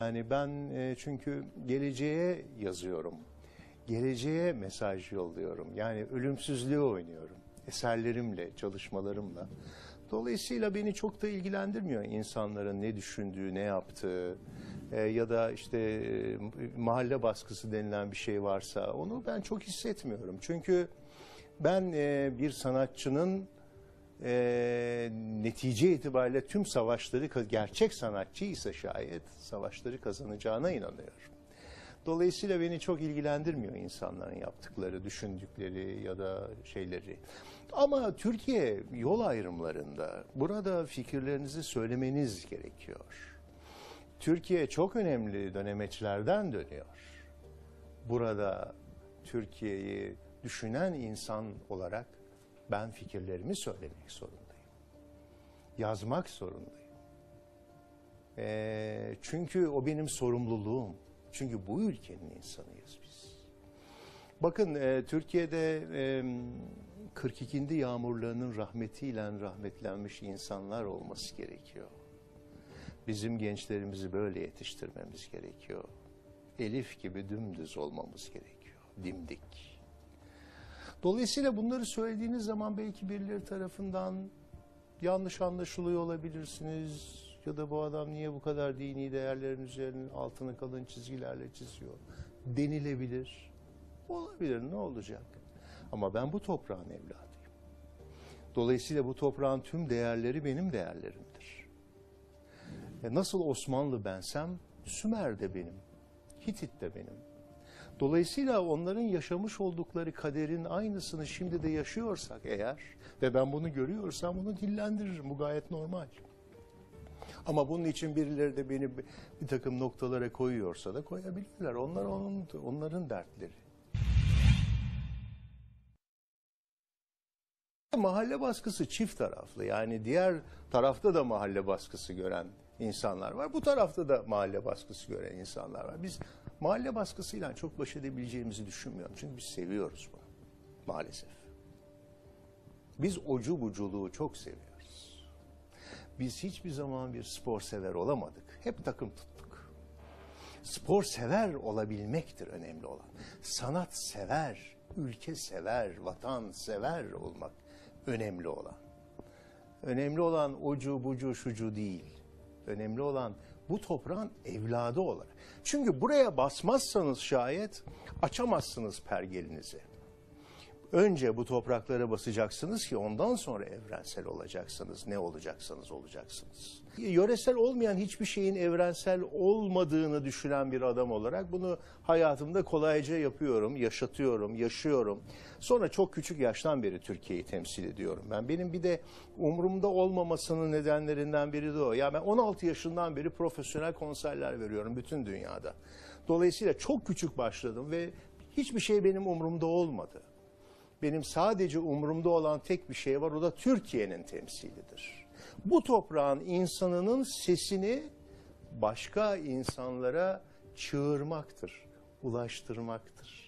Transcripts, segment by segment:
Yani ben e, çünkü geleceğe yazıyorum. Geleceğe mesaj yolluyorum. Yani ölümsüzlüğü oynuyorum. Eserlerimle, çalışmalarımla. Dolayısıyla beni çok da ilgilendirmiyor insanların ne düşündüğü, ne yaptığı e, ya da işte e, mahalle baskısı denilen bir şey varsa onu ben çok hissetmiyorum. Çünkü ben e, bir sanatçının e, netice itibariyle tüm savaşları gerçek sanatçı ise şayet savaşları kazanacağına inanıyorum. Dolayısıyla beni çok ilgilendirmiyor insanların yaptıkları, düşündükleri ya da şeyleri. Ama Türkiye yol ayrımlarında burada fikirlerinizi söylemeniz gerekiyor. Türkiye çok önemli dönemeçlerden dönüyor. Burada Türkiye'yi düşünen insan olarak ben fikirlerimi söylemek zorundayım. Yazmak zorundayım. Ee, çünkü o benim sorumluluğum. Çünkü bu ülkenin insanıyız biz. Bakın e, Türkiye'de e, 42. yağmurlarının rahmetiyle rahmetlenmiş insanlar olması gerekiyor. Bizim gençlerimizi böyle yetiştirmemiz gerekiyor. Elif gibi dümdüz olmamız gerekiyor. Dimdik. Dolayısıyla bunları söylediğiniz zaman belki birileri tarafından yanlış anlaşılıyor olabilirsiniz. Ya da bu adam niye bu kadar dini değerlerin üzerinin altını kalın çizgilerle çiziyor denilebilir. Olabilir ne olacak? Ama ben bu toprağın evladıyım. Dolayısıyla bu toprağın tüm değerleri benim değerlerimdir. E nasıl Osmanlı bensem Sümer de benim, Hitit de benim. Dolayısıyla onların yaşamış oldukları kaderin aynısını şimdi de yaşıyorsak eğer ve ben bunu görüyorsam bunu dillendiririm. Bu gayet normal. Ama bunun için birileri de beni bir takım noktalara koyuyorsa da koyabilirler. Onlar onun, onların dertleri. Mahalle baskısı çift taraflı. Yani diğer tarafta da mahalle baskısı gören insanlar var. Bu tarafta da mahalle baskısı gören insanlar var. Biz mahalle baskısıyla çok baş edebileceğimizi düşünmüyorum. Çünkü biz seviyoruz bunu maalesef. Biz ocu buculuğu çok seviyoruz. Biz hiçbir zaman bir spor sever olamadık. Hep takım tuttuk. Spor sever olabilmektir önemli olan. Sanat sever, ülke sever, vatan sever olmak önemli olan. Önemli olan ocu bucu şucu değil. Önemli olan bu toprağın evladı olarak. Çünkü buraya basmazsanız şayet açamazsınız pergelinizi. Önce bu topraklara basacaksınız ki ondan sonra evrensel olacaksınız. Ne olacaksanız olacaksınız. Yöresel olmayan hiçbir şeyin evrensel olmadığını düşünen bir adam olarak bunu hayatımda kolayca yapıyorum, yaşatıyorum, yaşıyorum. Sonra çok küçük yaştan beri Türkiye'yi temsil ediyorum ben. Benim bir de umurumda olmamasının nedenlerinden biri de o. Ya ben 16 yaşından beri profesyonel konserler veriyorum bütün dünyada. Dolayısıyla çok küçük başladım ve hiçbir şey benim umurumda olmadı. Benim sadece umurumda olan tek bir şey var o da Türkiye'nin temsilidir. Bu toprağın insanının sesini başka insanlara çığırmaktır, ulaştırmaktır.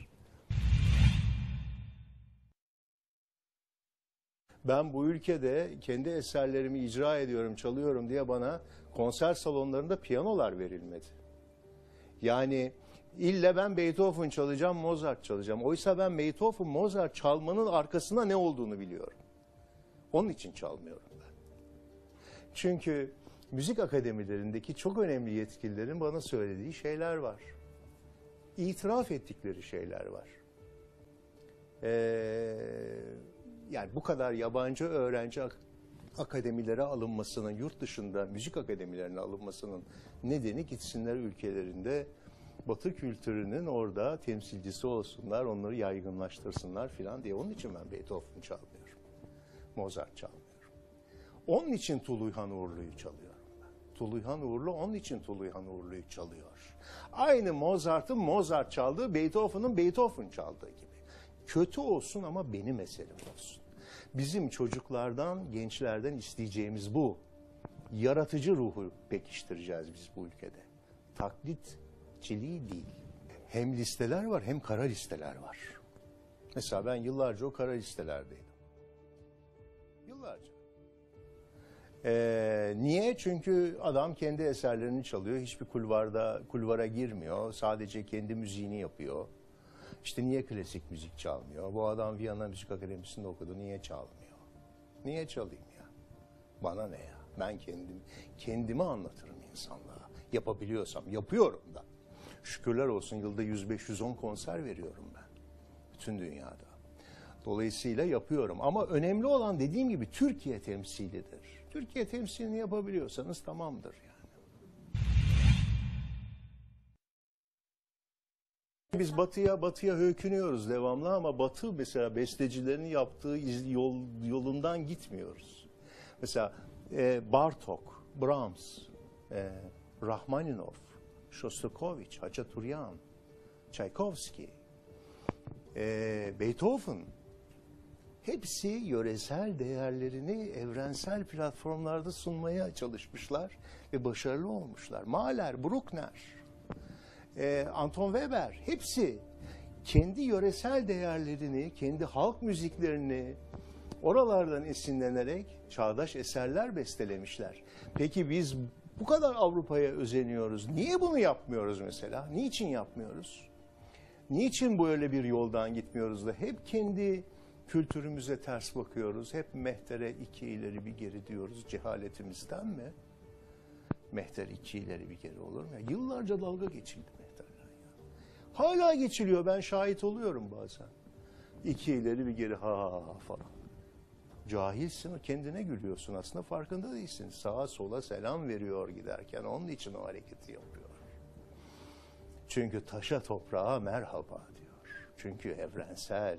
Ben bu ülkede kendi eserlerimi icra ediyorum, çalıyorum diye bana konser salonlarında piyanolar verilmedi. Yani ille ben Beethoven çalacağım, Mozart çalacağım. Oysa ben Beethoven, Mozart çalmanın arkasında ne olduğunu biliyorum. Onun için çalmıyorum ben. Çünkü müzik akademilerindeki çok önemli yetkililerin bana söylediği şeyler var. İtiraf ettikleri şeyler var. Ee, yani bu kadar yabancı öğrenci ak- akademilere alınmasının, yurt dışında müzik akademilerine alınmasının nedeni gitsinler ülkelerinde Batı kültürünün orada temsilcisi olsunlar, onları yaygınlaştırsınlar filan diye. Onun için ben Beethoven çalmıyorum. Mozart çalmıyorum. Onun için Tuluyhan Uğurlu'yu çalıyorum. Tuluyhan Uğurlu onun için Tuluyhan Uğurlu'yu çalıyor. Aynı Mozart'ın Mozart çaldığı, Beethoven'ın Beethoven çaldığı gibi. Kötü olsun ama benim eserim olsun. Bizim çocuklardan, gençlerden isteyeceğimiz bu. Yaratıcı ruhu pekiştireceğiz biz bu ülkede. Taklitçiliği değil. Hem listeler var hem kara listeler var. Mesela ben yıllarca o kara listelerdeydim. Yıllarca. Ee, niye? Çünkü adam kendi eserlerini çalıyor. Hiçbir kulvarda kulvara girmiyor. Sadece kendi müziğini yapıyor. İşte niye klasik müzik çalmıyor? Bu adam Viyana Müzik Akademisi'nde okudu. Niye çalmıyor? Niye çalayım ya? Bana ne ya? Ben kendim kendimi anlatırım insanlığa. Yapabiliyorsam yapıyorum da. Şükürler olsun yılda 100-510 konser veriyorum ben. Bütün dünyada. Dolayısıyla yapıyorum. Ama önemli olan dediğim gibi Türkiye temsilidir. Türkiye temsilini yapabiliyorsanız tamamdır yani. Biz batıya batıya hökünüyoruz devamlı ama batı mesela bestecilerin yaptığı yol, yolundan gitmiyoruz. Mesela e, Bartok, Brahms, e, Rahmaninov, Shostakovich, Haçaturyan, Tchaikovsky, e, Beethoven hepsi yöresel değerlerini evrensel platformlarda sunmaya çalışmışlar ve başarılı olmuşlar. Mahler, Bruckner, e, Anton Weber hepsi kendi yöresel değerlerini, kendi halk müziklerini oralardan esinlenerek çağdaş eserler bestelemişler. Peki biz bu kadar Avrupa'ya özeniyoruz. Niye bunu yapmıyoruz mesela? Niçin yapmıyoruz? Niçin böyle bir yoldan gitmiyoruz da hep kendi kültürümüze ters bakıyoruz? Hep mehtere iki ileri bir geri diyoruz cehaletimizden mi? Mehter iki ileri bir geri olur mu? Yıllarca dalga geçildi ya. Hala geçiliyor ben şahit oluyorum bazen. İki ileri bir geri ha ha ha falan. Cahilsin kendine gülüyorsun aslında farkında değilsin. Sağa sola selam veriyor giderken onun için o hareketi yapıyor. Çünkü taşa toprağa merhaba diyor. Çünkü evrensel.